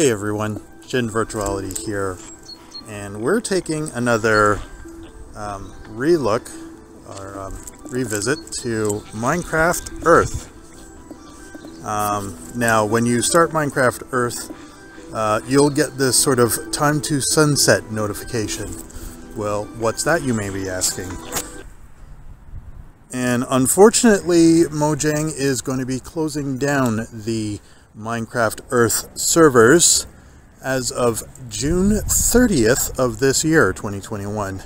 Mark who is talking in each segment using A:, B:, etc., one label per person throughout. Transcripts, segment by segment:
A: Hey everyone, Shin Virtuality here, and we're taking another um, relook or um, revisit to Minecraft Earth. Um, now, when you start Minecraft Earth, uh, you'll get this sort of time to sunset notification. Well, what's that, you may be asking? And unfortunately, Mojang is going to be closing down the Minecraft Earth servers as of June 30th of this year, 2021.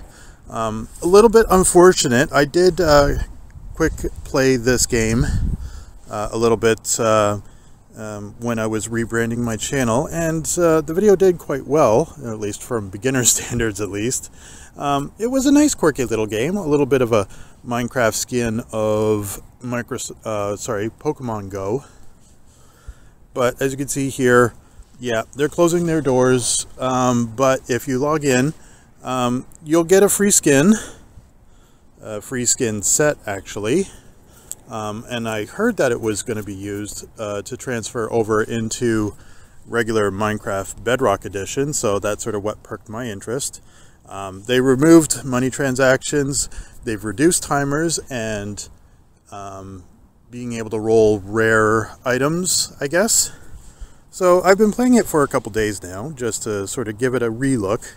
A: Um, a little bit unfortunate. I did uh, quick play this game uh, a little bit uh, um, when I was rebranding my channel, and uh, the video did quite well, at least from beginner standards at least. Um, it was a nice, quirky little game, a little bit of a Minecraft skin of Microsoft, uh, sorry, Pokemon Go. But as you can see here, yeah, they're closing their doors. Um, but if you log in, um, you'll get a free skin, a free skin set actually. Um, and I heard that it was going to be used uh, to transfer over into regular Minecraft Bedrock Edition, so that's sort of what perked my interest. Um, they removed money transactions, they've reduced timers, and um, being able to roll rare items, I guess. So I've been playing it for a couple days now, just to sort of give it a relook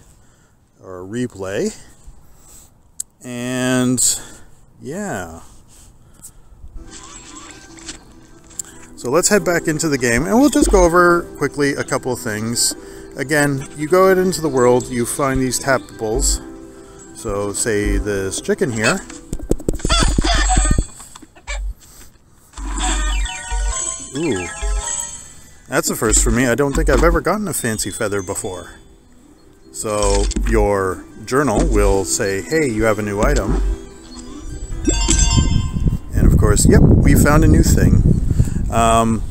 A: or a replay. And yeah. So let's head back into the game and we'll just go over quickly a couple of things. Again, you go out into the world, you find these tappables. So say this chicken here. Ooh. That's a first for me. I don't think I've ever gotten a fancy feather before. So your journal will say, hey, you have a new item. And of course, yep, we found a new thing. Um,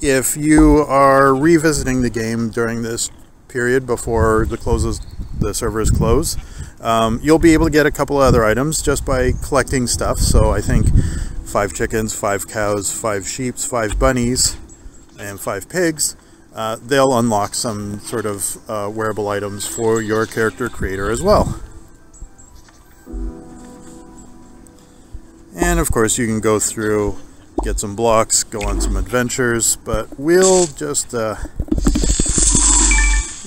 A: if you are revisiting the game during this period before the closes, the servers close, um, you'll be able to get a couple other items just by collecting stuff. So I think five chickens, five cows, five sheep, five bunnies, and five pigs, uh, they'll unlock some sort of uh, wearable items for your character creator as well. And of course you can go through, get some blocks, go on some adventures, but we'll just, uh,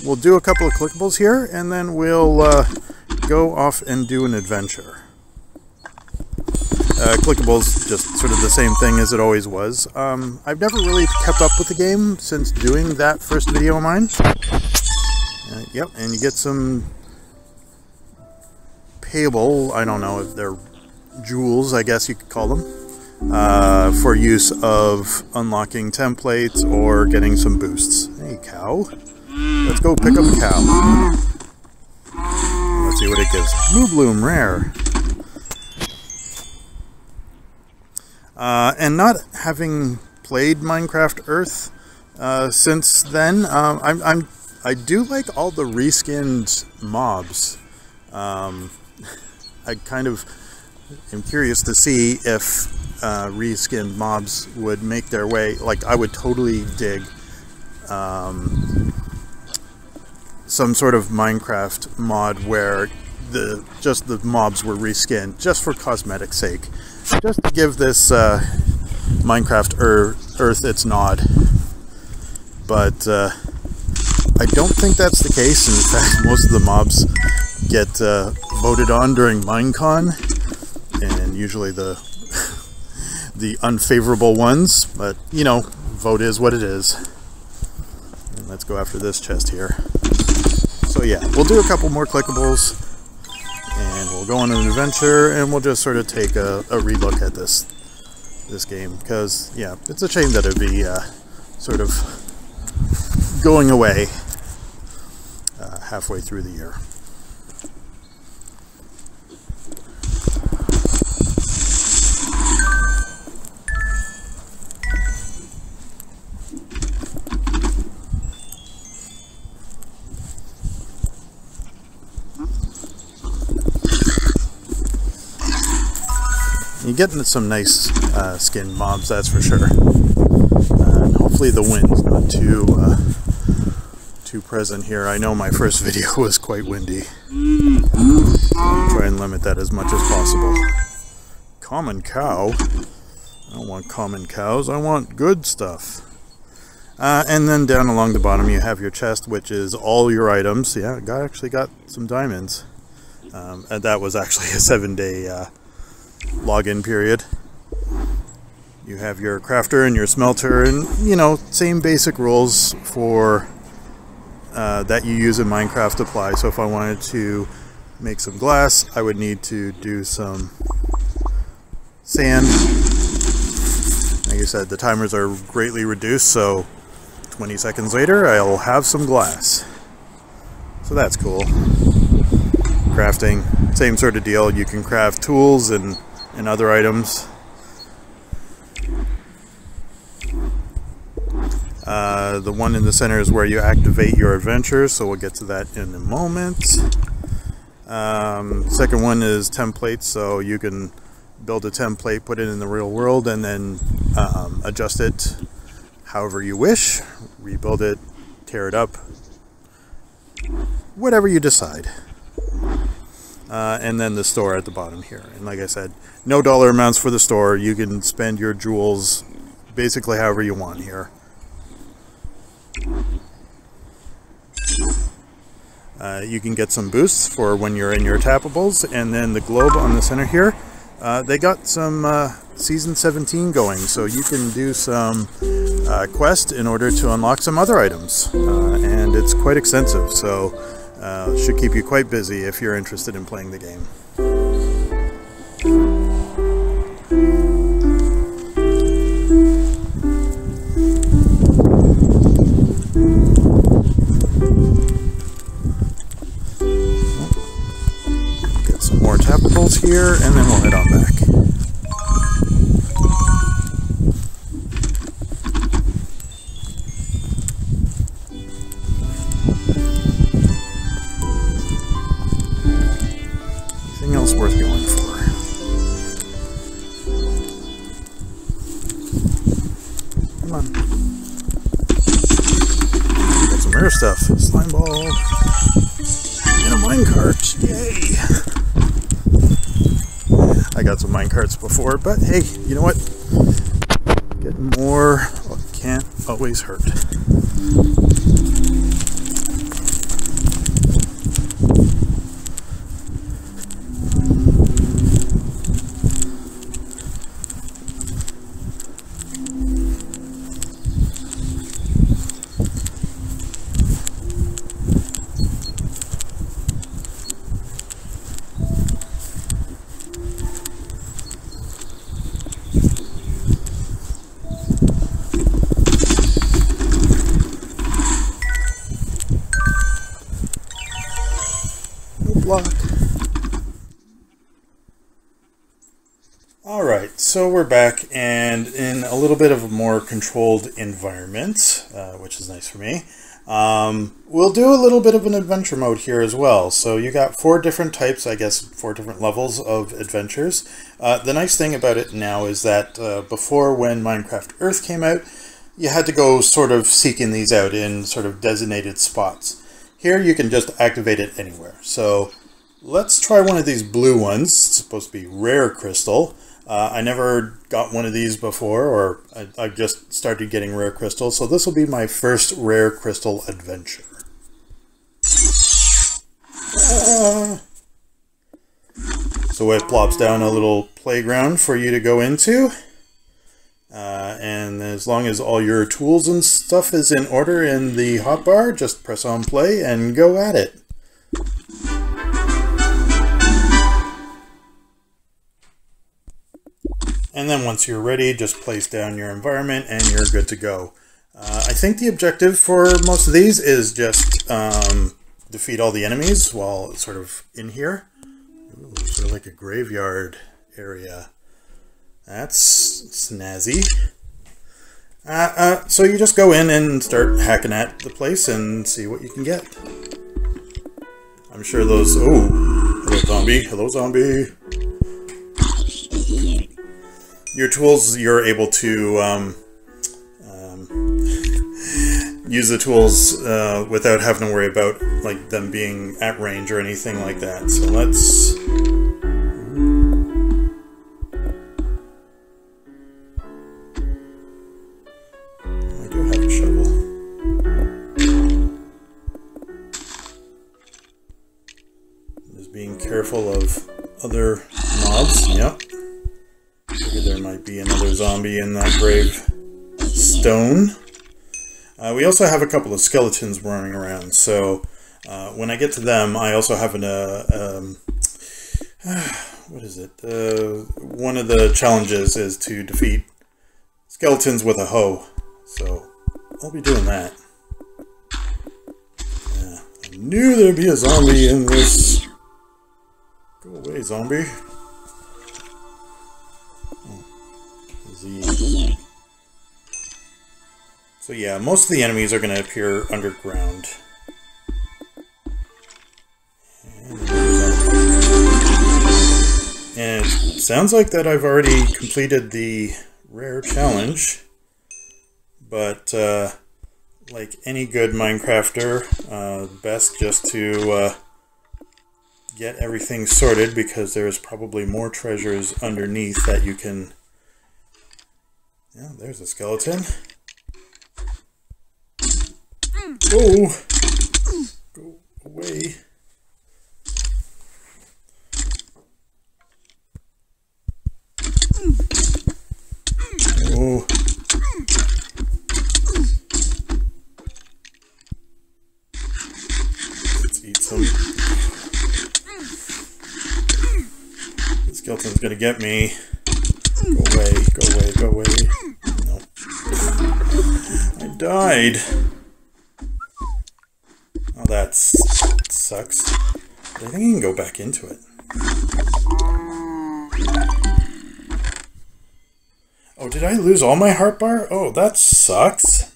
A: we'll do a couple of clickables here and then we'll uh, go off and do an adventure. Uh, clickables, just sort of the same thing as it always was. Um, I've never really kept up with the game since doing that first video of mine. Uh, yep, and you get some payable, I don't know if they're jewels, I guess you could call them, uh, for use of unlocking templates or getting some boosts. Hey, cow. Let's go pick up a cow. Let's see what it gives. Blue Bloom Rare. Uh, and not having played Minecraft Earth uh, since then, um, I'm, I'm, i do like all the reskinned mobs. Um, I kind of am curious to see if uh, reskinned mobs would make their way. Like, I would totally dig um, some sort of Minecraft mod where the just the mobs were reskinned just for cosmetic sake just to give this uh, Minecraft Earth, Earth its nod. But uh, I don't think that's the case. In fact, most of the mobs get uh, voted on during Minecon, and usually the the unfavorable ones. But you know, vote is what it is. And let's go after this chest here. So yeah, we'll do a couple more clickables we'll go on an adventure and we'll just sort of take a, a relook at this this game. Because yeah it's a shame that it'd be uh, sort of going away uh, halfway through the year You're getting some nice uh, skin mobs, that's for sure. Uh, and hopefully the wind's not too uh, too present here. I know my first video was quite windy. Try and limit that as much as possible. Common cow? I don't want common cows, I want good stuff. Uh, and then down along the bottom you have your chest, which is all your items. Yeah, guy actually got some diamonds. Um, and that was actually a seven day uh, login period. You have your crafter and your smelter, and you know, same basic rules for uh, that you use in Minecraft apply. So if I wanted to make some glass, I would need to do some sand. Like I said, the timers are greatly reduced, so 20 seconds later, I'll have some glass. So that's cool. Crafting, same sort of deal. You can craft tools and, and other items. Uh, the one in the center is where you activate your adventure, so we'll get to that in a moment. Um, second one is templates, so you can build a template, put it in the real world, and then um, adjust it however you wish. Rebuild it, tear it up, whatever you decide. Uh, and then the store at the bottom here. And like I said, no dollar amounts for the store. You can spend your jewels basically however you want here. Uh, you can get some boosts for when you're in your tappables, and then the globe on the center here, uh, they got some uh, season 17 going, so you can do some uh, quest in order to unlock some other items, uh, and it's quite extensive, so uh, should keep you quite busy if you're interested in playing the game. Get some more temples here, and then we'll head on back. Before, but hey, you know what? Getting more can't always hurt. In a little bit of a more controlled environment, uh, which is nice for me. Um, we'll do a little bit of an adventure mode here as well. So you got four different types, I guess, four different levels of adventures. Uh, the nice thing about it now is that uh, before when Minecraft Earth came out, you had to go sort of seeking these out in sort of designated spots. Here you can just activate it anywhere. So let's try one of these blue ones. It's supposed to be rare crystal. Uh, I never got one of these before, or I, I just started getting rare crystals. So this will be my first rare crystal adventure. Uh, so it plops down a little playground for you to go into. Uh, and as long as all your tools and stuff is in order in the hotbar, just press on play and go at it. And then once you're ready, just place down your environment and you're good to go. Uh, I think the objective for most of these is just um, defeat all the enemies while sort of in here. Ooh, sort of like a graveyard area. That's snazzy. Uh, uh, so you just go in and start hacking at the place and see what you can get. I'm sure those... Oh, hello zombie, hello zombie. Your tools, you're able to um, um, use the tools uh, without having to worry about like them being at range or anything like that. So let's. Stone. Uh, we also have a couple of skeletons running around, so uh, when I get to them, I also have an, uh, um, what is it? Uh, one of the challenges is to defeat skeletons with a hoe, so I'll be doing that. Yeah, I knew there'd be a zombie in this. Go away, zombie. Z. So yeah, most of the enemies are going to appear underground. And it sounds like that I've already completed the rare challenge. But, uh, like any good Minecrafter, uh, best just to uh, get everything sorted because there's probably more treasures underneath that you can... Yeah, there's a skeleton. Oh! Go away. Oh. Let's eat some. The skeleton's gonna get me. Go away, go away, go away. No. I died. Oh, that sucks. But I think you can go back into it. Oh, did I lose all my heart bar? Oh, that sucks.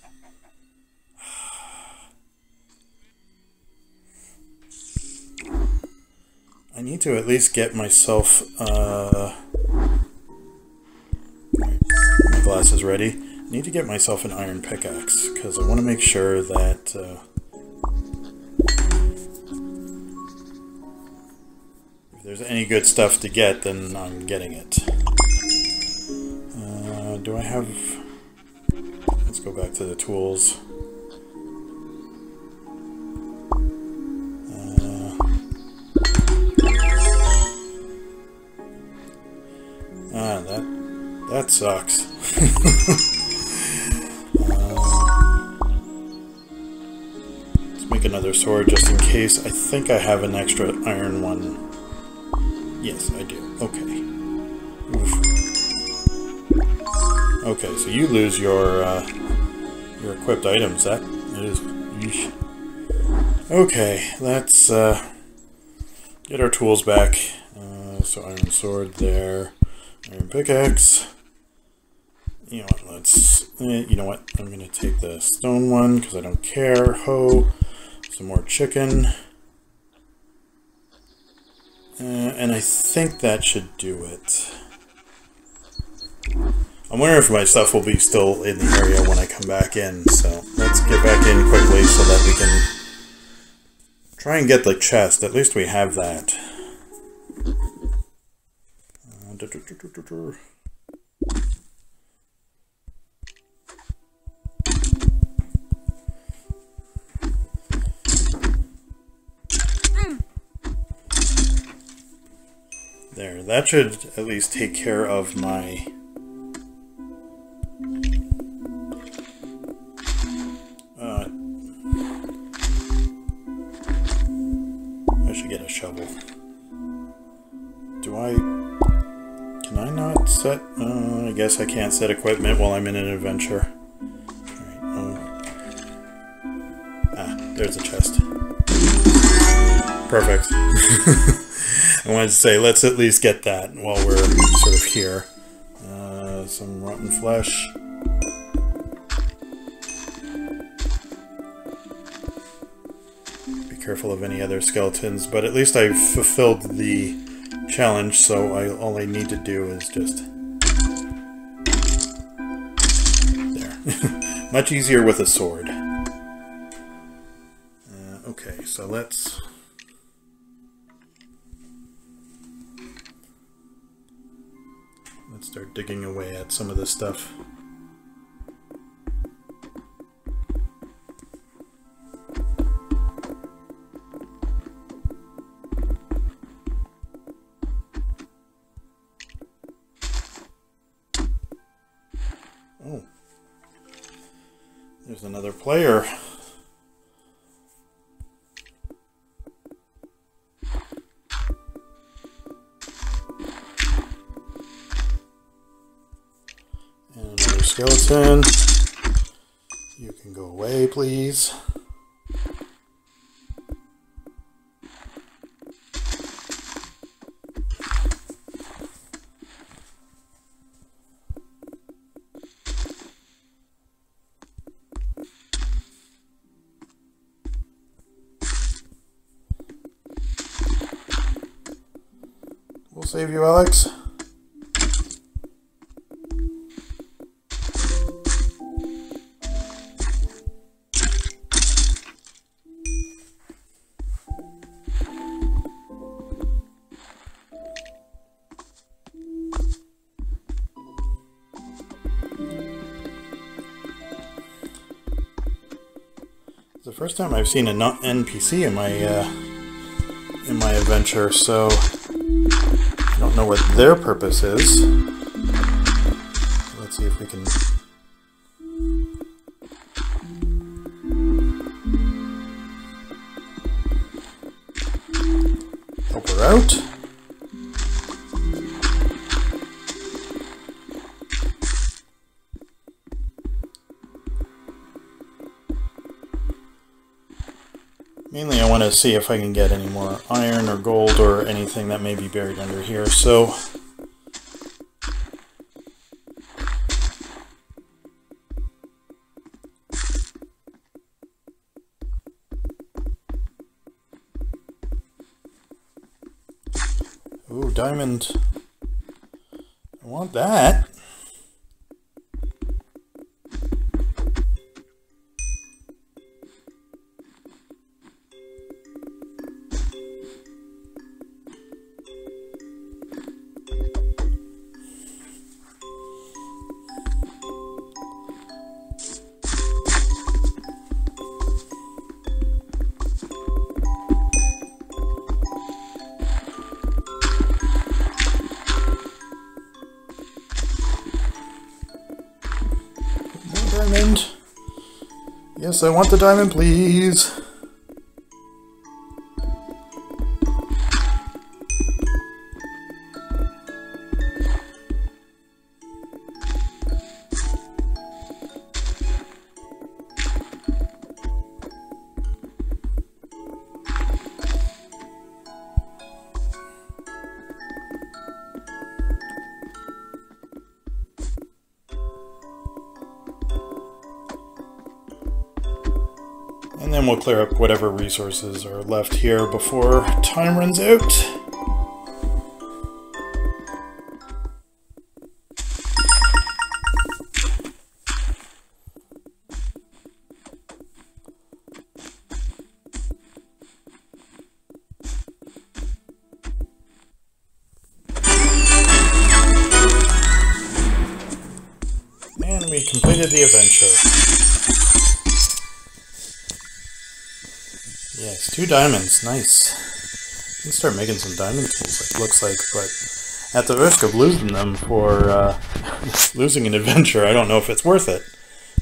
A: I need to at least get myself, uh... My glasses ready. I need to get myself an iron pickaxe, because I want to make sure that, uh, there's any good stuff to get, then I'm getting it. Uh, do I have... Let's go back to the tools. Uh, ah, that, that sucks. uh, let's make another sword just in case. I think I have an extra iron one. Yes, I do. Okay. Oof. Okay, so you lose your uh, your equipped items. That is. Yeesh. Okay, let's uh, get our tools back. Uh, so iron sword there, iron pickaxe. You know what? Let's. Eh, you know what? I'm gonna take the stone one because I don't care. Hoe. Some more chicken. Uh, and I think that should do it. I'm wondering if my stuff will be still in the area when I come back in, so let's get back in quickly so that we can try and get the chest. At least we have that. Uh, that should at least take care of my... Uh, I should get a shovel. Do I... Can I not set... Uh, I guess I can't set equipment while I'm in an adventure. Oh. Ah, there's a chest. Perfect. I wanted to say, let's at least get that while we're sort of here. Uh, some rotten flesh. Be careful of any other skeletons, but at least I've fulfilled the challenge, so I, all I need to do is just... There. Much easier with a sword. Okay, so let's digging away at some of this stuff. Oh, there's another player. You can go away, please. We'll save you, Alex. Time I've seen a not NPC in my uh, in my adventure, so I don't know what their purpose is. Let's see if we can. See if I can get any more iron or gold or anything that may be buried under here. So Ooh, diamond. I want that. Yes, I want the diamond, please. We'll clear up whatever resources are left here before time runs out. Diamonds. Nice. can start making some diamond tools, it looks like, but at the risk of losing them for uh, losing an adventure, I don't know if it's worth it.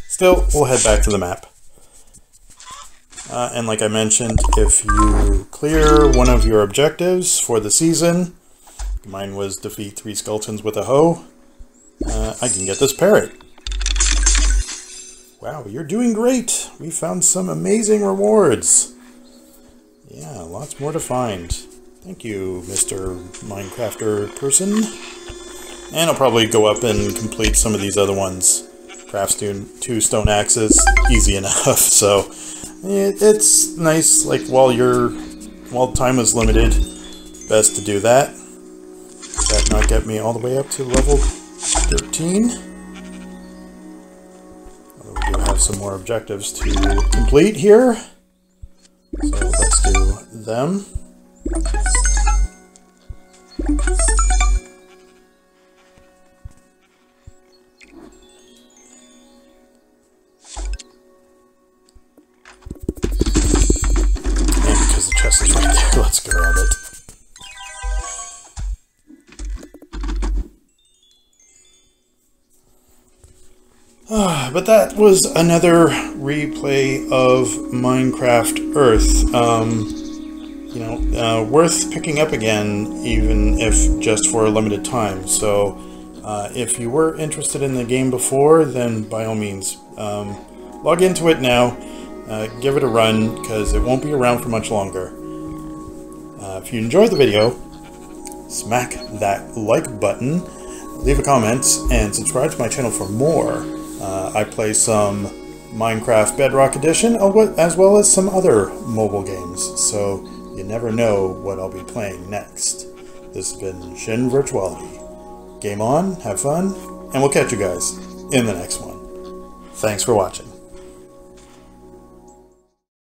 A: Still, we'll head back to the map. Uh, and like I mentioned, if you clear one of your objectives for the season, mine was defeat three skeletons with a hoe, uh, I can get this parrot. Wow, you're doing great! We found some amazing rewards. Yeah, lots more to find. Thank you, Mr. Minecrafter person. And I'll probably go up and complete some of these other ones. Craft two stone axes, easy enough. So it, it's nice, like while you're while time is limited, best to do that. That not get me all the way up to level 13. Although we do have some more objectives to complete here. So them. Ah, but that was another replay of Minecraft Earth. Um, you know, uh, worth picking up again, even if just for a limited time. So, uh, if you were interested in the game before, then by all means, um, log into it now. Uh, give it a run because it won't be around for much longer. Uh, if you enjoyed the video, smack that like button, leave a comment, and subscribe to my channel for more. Uh, I play some Minecraft Bedrock Edition as well as some other mobile games, so you never know what I'll be playing next. This has been Shin Virtuality. Game on, have fun, and we'll catch you guys in the next one. Thanks for watching.